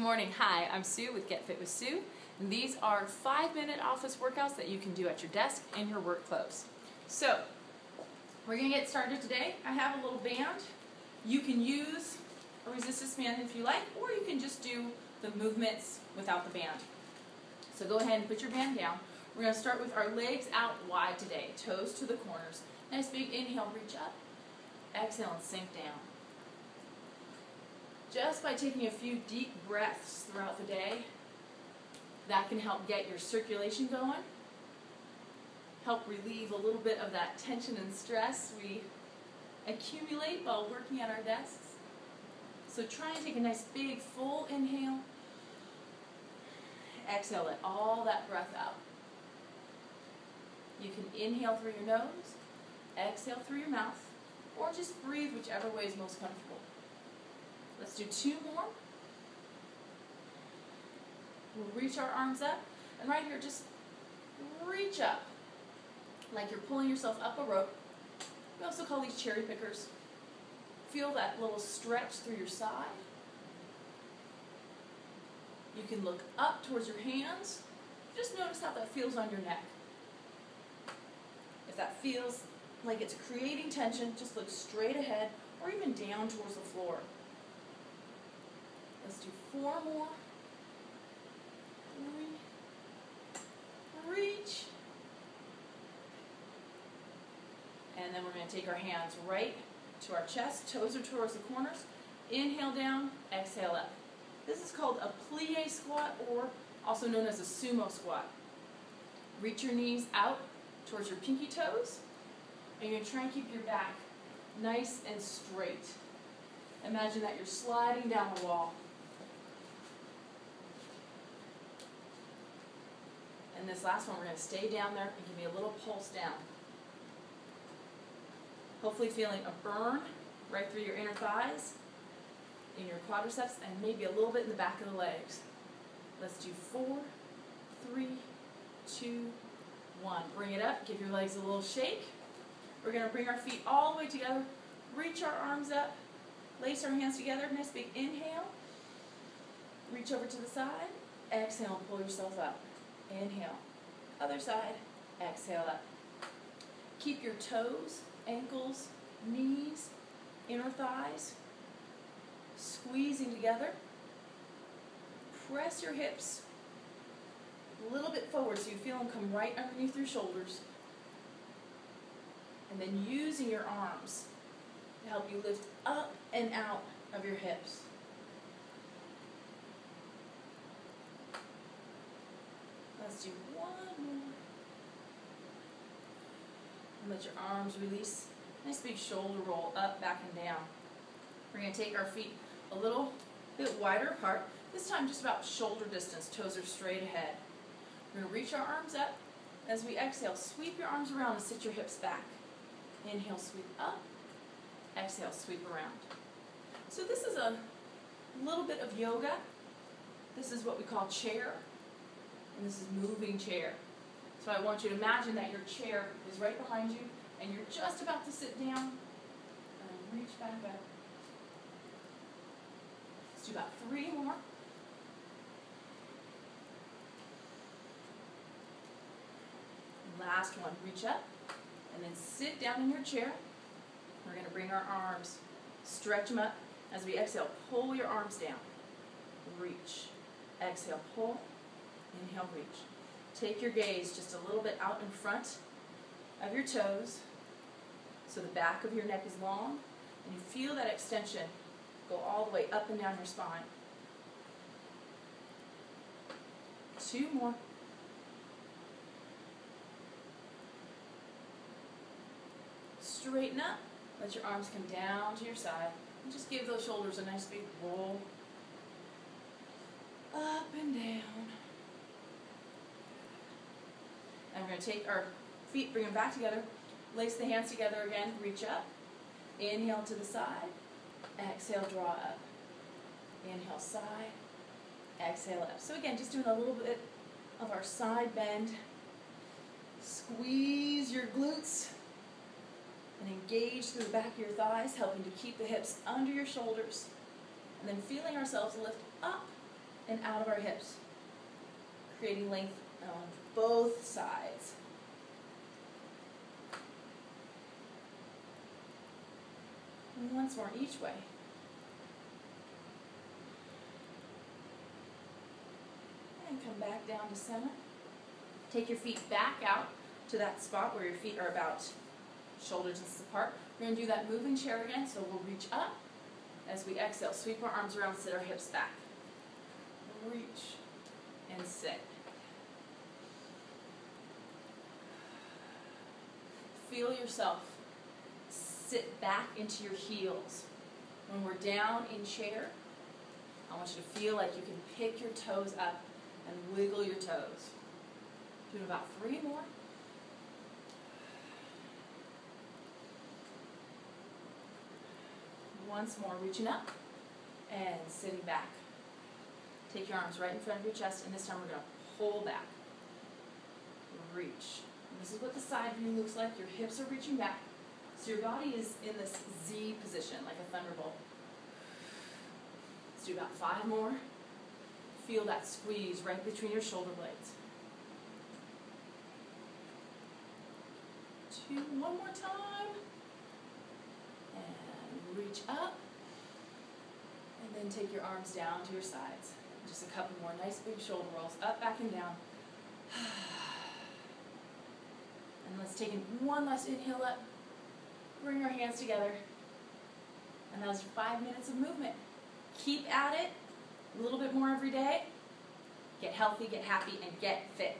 Good morning. Hi, I'm Sue with Get Fit with Sue. And these are five minute office workouts that you can do at your desk in your work clothes. So, we're going to get started today. I have a little band. You can use a resistance band if you like, or you can just do the movements without the band. So go ahead and put your band down. We're going to start with our legs out wide today, toes to the corners. Nice big inhale, reach up. Exhale and sink down just by taking a few deep breaths throughout the day, that can help get your circulation going, help relieve a little bit of that tension and stress we accumulate while working at our desks. So try and take a nice big full inhale. Exhale, let all that breath out. You can inhale through your nose, exhale through your mouth, or just breathe whichever way is most comfortable. Let's do two more. We'll reach our arms up. And right here, just reach up like you're pulling yourself up a rope. We also call these cherry pickers. Feel that little stretch through your side. You can look up towards your hands. Just notice how that feels on your neck. If that feels like it's creating tension, just look straight ahead or even down towards the floor. Let's do four more. Three. Reach. And then we're going to take our hands right to our chest, toes are towards the corners. Inhale down, exhale up. This is called a plie squat or also known as a sumo squat. Reach your knees out towards your pinky toes. And you're going to try and keep your back nice and straight. Imagine that you're sliding down the wall. And this last one, we're going to stay down there and give me a little pulse down. Hopefully feeling a burn right through your inner thighs, in your quadriceps, and maybe a little bit in the back of the legs. Let's do four, three, two, one. Bring it up, give your legs a little shake. We're going to bring our feet all the way together, reach our arms up, lace our hands together, nice big inhale. Reach over to the side, exhale pull yourself up. Inhale. Other side. Exhale up. Keep your toes, ankles, knees, inner thighs squeezing together. Press your hips a little bit forward so you feel them come right underneath your shoulders. And then using your arms to help you lift up and out of your hips. Do one more. And let your arms release. Nice big shoulder roll up, back, and down. We're going to take our feet a little bit wider apart. This time just about shoulder distance. Toes are straight ahead. We're going to reach our arms up. As we exhale, sweep your arms around and sit your hips back. Inhale, sweep up. Exhale, sweep around. So this is a little bit of yoga. This is what we call chair and this is moving chair. So I want you to imagine that your chair is right behind you and you're just about to sit down and reach back up. Let's do about three more. Last one, reach up and then sit down in your chair. We're going to bring our arms, stretch them up. As we exhale, pull your arms down. Reach. Exhale, pull. Inhale, reach. Take your gaze just a little bit out in front of your toes so the back of your neck is long and you feel that extension go all the way up and down your spine. Two more. Straighten up. Let your arms come down to your side. And just give those shoulders a nice big roll. Up and down. And we're to take our feet, bring them back together, lace the hands together again, reach up, inhale to the side, exhale, draw up. Inhale, side, exhale up. So again, just doing a little bit of our side bend. Squeeze your glutes and engage through the back of your thighs, helping to keep the hips under your shoulders. And then feeling ourselves lift up and out of our hips, creating length on both sides. And once more each way. And come back down to center. Take your feet back out to that spot where your feet are about shoulder distance apart. We're going to do that moving chair again, so we'll reach up. As we exhale, sweep our arms around, sit our hips back. Reach and sit. Feel yourself sit back into your heels. When we're down in chair, I want you to feel like you can pick your toes up and wiggle your toes. Do about three more. Once more, reaching up and sitting back. Take your arms right in front of your chest, and this time we're going to pull back. Reach. This is what the side view looks like. Your hips are reaching back. So your body is in this Z position, like a thunderbolt. Let's do about five more. Feel that squeeze right between your shoulder blades. Two, one more time. And reach up. And then take your arms down to your sides. Just a couple more nice big shoulder rolls, up, back, and down. Let's take one last inhale up. Bring our hands together. And that was five minutes of movement. Keep at it. A little bit more every day. Get healthy, get happy, and get fit.